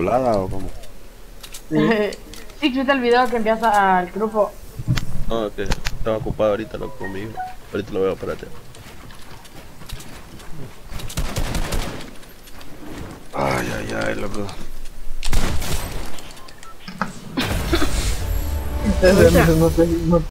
¿Volada o cómo? Sí, viste el video que empieza al grupo. No, que estaba ocupado ahorita lo conmigo. Ahorita lo veo, espérate. Ay, ay, ay, loco. Ese no, no, no,